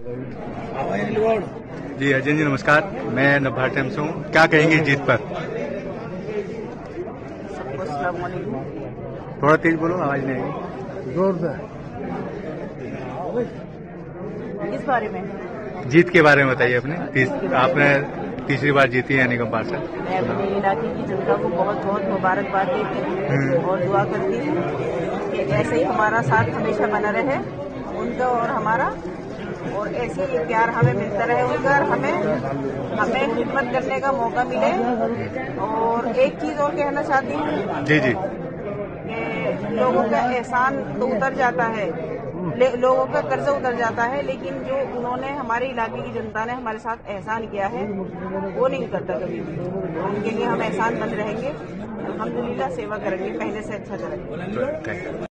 जी अजय जी नमस्कार। मैं नब्बा टाइम से हूँ। क्या कहेंगे जीत पर? थोड़ा तेज बोलो आवाज़ नहीं आएगी ज़ोर से इस बारे में? जीत के बारे में बताइए अपने। तीस, आपने तीसरी बार जीती है निगम पार्षद मैं अपने इलाके की जनता को बहुत बहुत मुबारकबाद देती हम्म। हूँ और दुआ करती हूँ कि ऐसे ही हमारा साथ हमेशा बना रहे उनका और हमारा और ऐसे ही प्यार हमें मिलता रहे उनका हमें हमें खिदमत करने का मौका मिले। और एक चीज़ और कहना चाहती हूँ जी जी। लोगों का एहसान तो उतर जाता है। लोगों का कर्ज उतर जाता है लेकिन जो उन्होंने हमारे इलाके की जनता ने हमारे साथ एहसान किया है वो नहीं करता कभी उनके लिए हम एहसान बंद रहेंगे। अल्हम्दुलिल्लाह सेवा करेंगे पहले से अच्छा करेंगे।